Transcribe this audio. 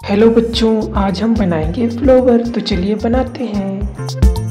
Hello बच्चों आज हम बनाएँगे फ्लोवर तो चलिए बनाते हैं।